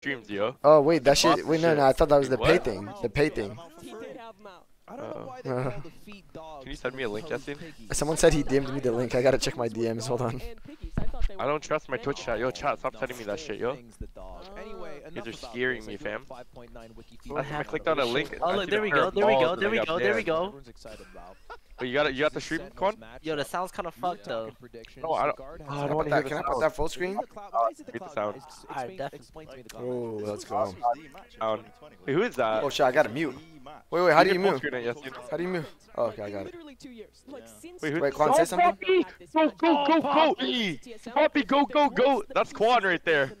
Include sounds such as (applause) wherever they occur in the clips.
streams, yo. Oh wait, that shit. Wait, no, no. I thought that was the pay What? thing. The pay thing. He did have him out. I don't know Uh, why they call the (laughs) feet dogs. Can you send me a link, opposed to Someone said he DM'd me the link. I gotta check my DMs. Hold on. I thought they I were don't trust my. Twitch chat. Yo, chat, stop sending me that shit, yo. Things the dog. Oh. Anyway, Guys enough are scaring me, I do have fam. 5.9 wiki feet What on happened? the I clicked on a link. Oh, look, there we go, there we go, there we go, there we go. Everyone's. But you got. You got the stream, Sentinels Quan? Yo, the sound's kind of fucked though. No, I don't- oh, I don't wanna hear the Can I put that full screen? Why is it the cloud- why is it the Hate the cloud sound. Alright, definitely. explain to me the cloud Oh, let's go. Down. Wait, who is that? Oh shit, I gotta mute. Wait, wait. How do you can mute? screen it, Yasin. How do you mute? Oh, okay, I got it. Literally two years. Like since Wait, who- Wait, Quan, say something? Go, go, go, go, E! Poppy, go, go, go! That's Quan right there.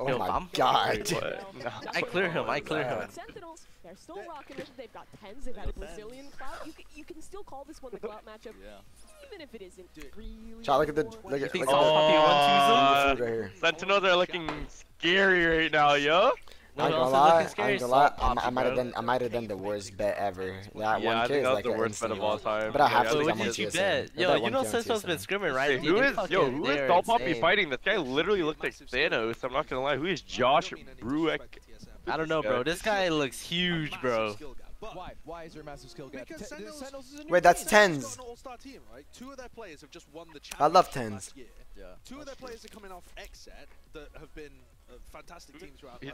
Oh Yo, my I'm- god. (laughs) No. I clear him, I clear him. Sentinels, they're still rocking it. They've got TenZ. They've had a Brazilian clout. You can, you can still call this one the clout matchup, (laughs) even if it isn't really. Child, look at the one. look at think look at so? Puppy Oh, the food right here. Sentinels are looking scary right now, yo. No, I ain't gonna lie. I scary? ain't gonna lie. Salt I, I might have done. I might have done the worst bet ever. That Yeah, one I kill is like the worst bet instant of all time. But I have yeah, to Wait, think what I'm did you bet? But Yo, you know kill on Sentinel's been TSM. scrimming, right? Wait, Dude, who they is yo? fucking- Who is they're Doll Poppy fighting? This guy literally looked like Thanos. I'm not gonna lie. Who is Josh Brueck? I don't know, bro. This guy looks huge, bro. Why? Why is there a massive skill gap? Because Te- Sentinels- Sentinels is a new Wait, that's team. TenZ. an all-star team, right? Two of their players have just won the I love championship TenZ. last year. Yeah. Two of their players are coming off X set that have been uh, fantastic teams throughout. He's